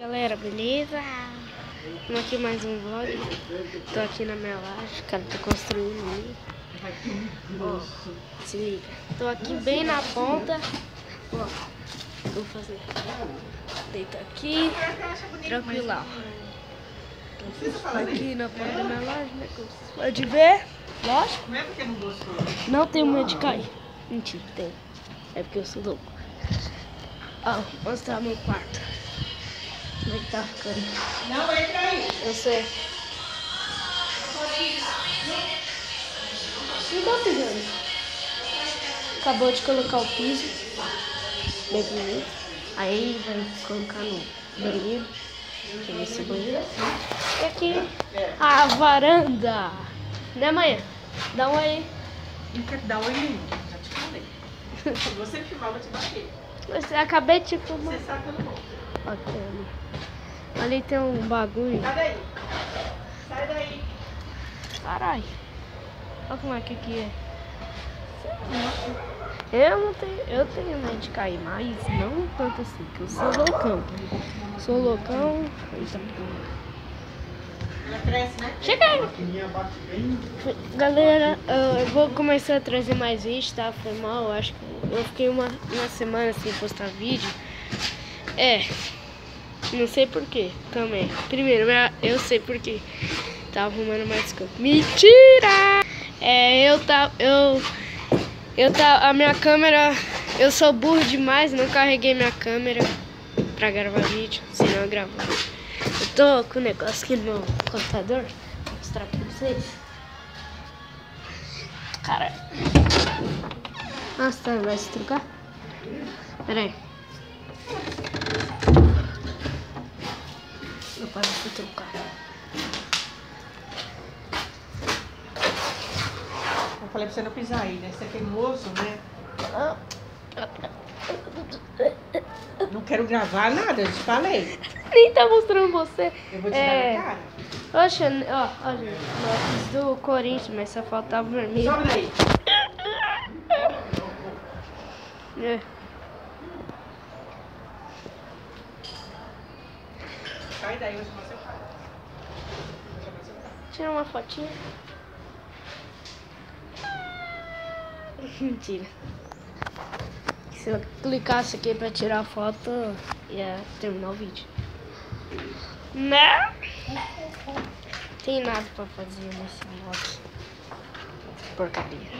Galera, beleza? Vamos aqui mais um vlog. Tô aqui na minha laje, cara, tô construindo ali. Ó, se liga. Tô aqui bem na ponta. Ó, vou fazer. Deito aqui, tranquilão. Aqui na ponta da minha laje, né? Podem ver. Lógico. Não é porque não gostou. Não tenho medo de cair. Mentira, tem. É porque eu sou louco. Ó, mostrar meu quarto. Como é que tá ficando? Não, entra aí. Eu sei. Não tá pisando. Acabou de colocar o piso. Bem bonito. Aí vai colocar no banheiro. Que é esse banheiro. E aqui a varanda. Né, mãe? Dá um aí. Não quer dar oi nenhum. Já te falei. Se você filmar, eu vou te bater. Você acabei de filmar. Você sabe que eu não vou. Bacana. Ali tem um bagulho. Sai daí. Sai daí. Caralho. Olha como é que é. Eu não tenho. Eu tenho medo de cair, mas não tanto assim, que eu sou loucão. Sou loucão. Eita porra. Né? Chega aí! Galera, eu vou começar a trazer mais vídeos, tá? Foi mal, acho que eu fiquei uma, uma semana sem postar vídeo. É, não sei porquê também. Primeiro, eu sei porquê. Tava arrumando mais coisa. Mentira! É, eu tava. Eu. Eu tava. A minha câmera. Eu sou burro demais, não carreguei minha câmera pra gravar vídeo, senão eu gravava. Eu tô com o negócio aqui no computador. Vou mostrar pra vocês. Cara. Nossa, tá, vai se trocar? Pera aí. Pode se trocar. Eu falei pra você não pisar aí, né? Você é teimoso, né? Não quero gravar nada, eu te falei. Nem tá mostrando você. Eu vou te É. dar na cara. Oxe, ó, olha, nós do Corinthians, mas só faltava o vermelho. Sobe daí. É. Sai daí, eu vou chamar seu pai. Vou chamar seu pai. Tira uma fotinha. Mentira. Se eu clicasse aqui pra tirar a foto, ia terminar o vídeo. Né? Tem nada pra fazer nesse modo. Porcaria.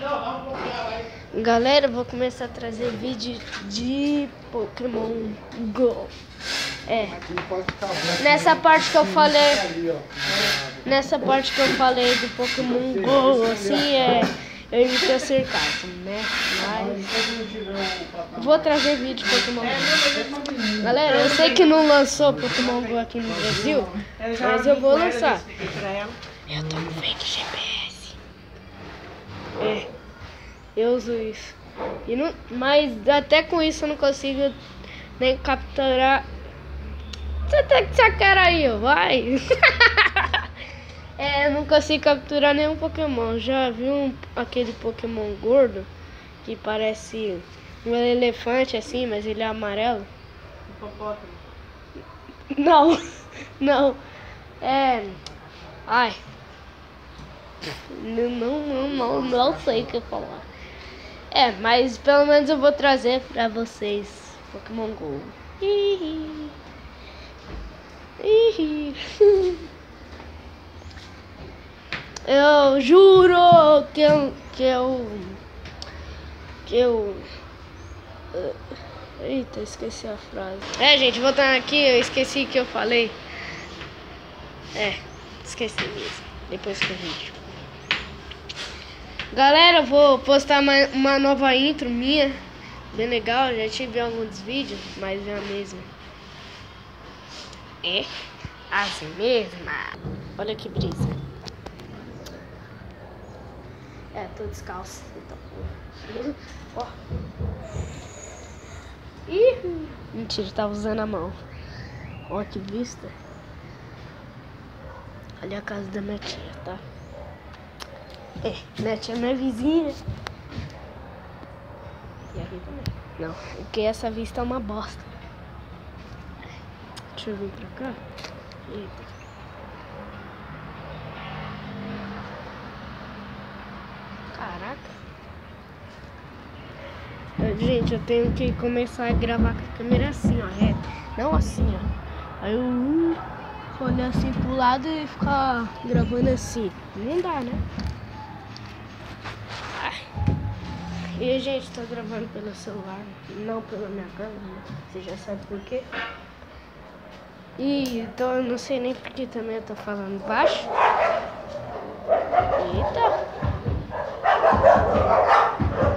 Galera, eu vou começar a trazer vídeo de Pokémon Go. É. Nessa parte que eu falei. Nessa parte que eu falei do Pokémon Go, assim, é. Eu evitei cercado, né? Mas. Vou trazer vídeo de Pokémon Go. Galera, eu sei que não lançou Pokémon Go aqui no Brasil, mas eu vou lançar. Eu tô com fake GPS. É. Eu uso isso. E não, mas até com isso eu não consigo nem capturar. Você tá com essa cara aí, vai. é, eu não consigo capturar nenhum Pokémon. Já vi um, aquele Pokémon gordo que parece um elefante assim, mas ele é amarelo. Hipopótamo. Não, não. É. Ai. Não, não, não, não, sei o que falar. É, mas pelo menos eu vou trazer pra vocês Pokémon Go. Ih. Eu juro que eu. que eu. que eu. eh, Eita, esqueci a frase. É, gente, voltando aqui, eu esqueci que eu falei. É, esqueci mesmo. Depois que vídeo. Galera, eu vou postar uma, uma nova intro minha. Bem legal, já tive alguns vídeos, mas é a mesma. É assim mesma. Olha que brisa. É, tô descalço. Então. Ó. Ih, mentira, tava usando a mão. Ó, que vista. Ali é a casa da minha tia, tá? É, minha tia é minha vizinha. E aqui também. Não, porque essa vista é uma bosta. Deixa eu vir pra cá. Eita. Caraca. Gente, eu tenho que começar a gravar com a câmera assim, ó, reta. Não assim, ó. Aí eu uh, olhar assim pro lado e ficar gravando assim. Não dá, né? E gente, tô gravando pelo celular, não pela minha câmera, né? Você já sabe por quê. E então eu não sei nem porque também eu tô falando baixo. Eita!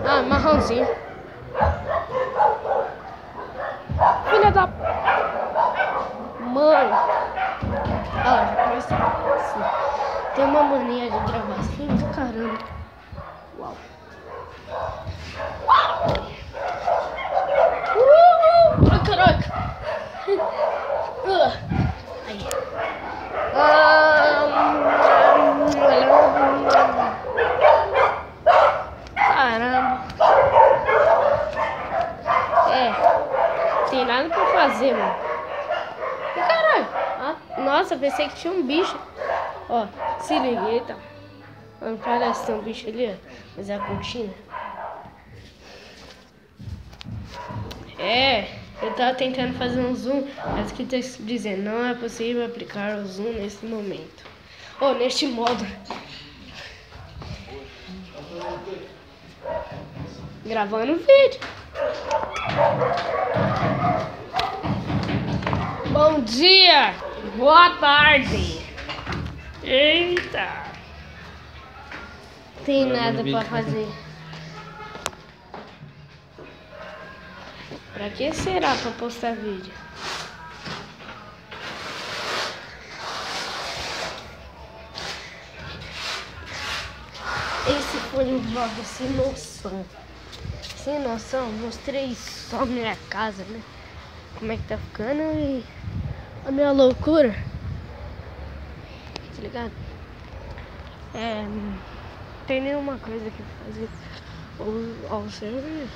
Ah, marrãozinho. Filha da. Mãe! Olha, já começou assim. Tem uma mania de gravar assim do caramba. Uau! Uh! Ai, caraca! Uh. Aí. Caramba. É. Tem nada pra fazer, mano. Caralho. Ah, nossa, pensei que tinha um bicho. Ó, se liga, eita. Não parece ter um bicho ali, ó. Mas é a cortina. É, eu tava tentando fazer um zoom, mas que tá dizendo, não é possível aplicar o zoom nesse momento. Ou neste modo. Gravando vídeo. Bom dia, boa tarde. Eita. Tem nada pra fazer. Pra que será pra postar vídeo? Esse foi um vlog sem noção. Sem noção, mostrei só minha casa, né? Como é que tá ficando e a minha loucura. Tá ligado? É. Tem nenhuma coisa que fazer. Ou ao ser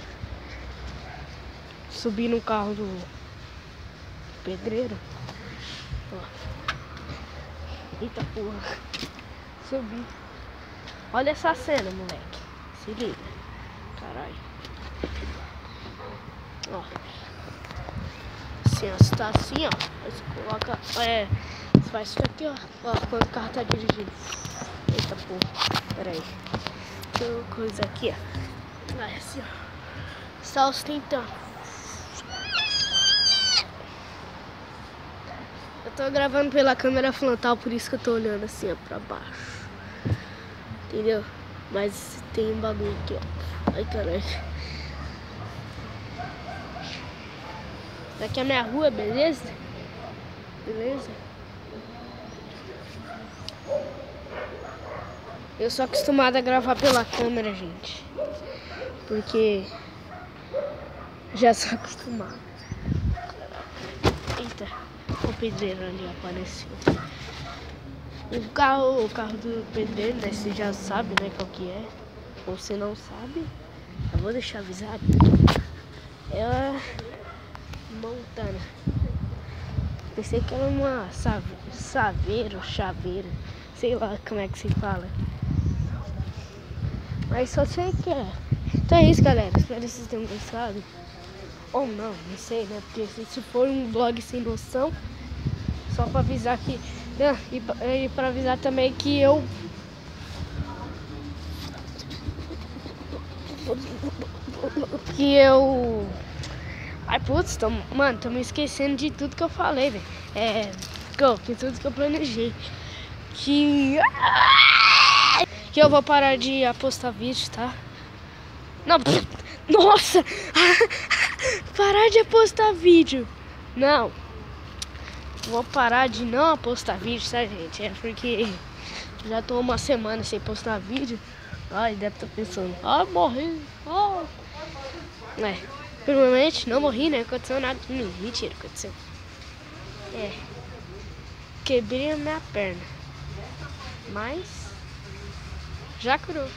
subir no carro do pedreiro. Ó. Eita porra. Subi. Olha essa cena, moleque. Se liga. Caralho. Ó. Assim, ó. Você tá assim, ó. Você coloca. É. Você faz isso aqui, ó. Ó, quando o carro tá dirigindo. Eita porra. Pera aí. Tem uma coisa aqui, ó. Vai assim, ó. Está ostentando. Eu tô gravando pela câmera frontal, por isso que eu tô olhando assim, ó, pra baixo. Entendeu? Mas tem um bagulho aqui, ó. Ai, caralho. Daqui é a minha rua, beleza? Beleza? Eu sou acostumado a gravar pela câmera, gente. Porque já sou acostumado. Eita, o pedreiro ali apareceu. O carro, o carro do pedreiro, né? Você já sabe, né, qual que é. Ou você não sabe, eu vou deixar avisado. É Montana. Pensei que era uma save, saveiro, chaveiro, sei lá como é que se fala. Mas só sei que é. Então é isso, galera. Espero que vocês tenham gostado. Ou não, não sei, né? Porque se for um vlog sem noção, só pra avisar que. Né? E, e pra avisar também que eu. Que eu. Ai, putz, tô, mano, tô me esquecendo de tudo que eu falei, velho. É. Que tudo que eu planejei. Que. Que eu vou parar de apostar vídeo, tá? Não, nossa! parar de postar vídeo. Não. Vou parar de não postar vídeo, tá, gente? É porque já tô uma semana sem postar vídeo. Ai, deve estar tá pensando, ah, morri. Ah. É, provavelmente não morri, né? Aconteceu nada mim. Mentira, aconteceu. É. Quebrei a minha perna. Mas já curou.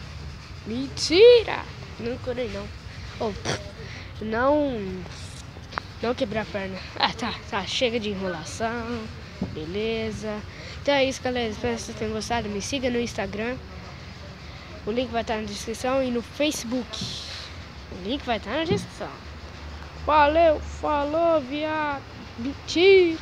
Mentira! Não curei não. Oh, não Não quebrar a perna. Ah, tá, tá. Chega de enrolação. Beleza. Então é isso, galera. Espero que vocês tenham gostado. Me siga no Instagram. O link vai estar na descrição e no Facebook. O link vai estar na descrição. Valeu, falou, viado. Mentira.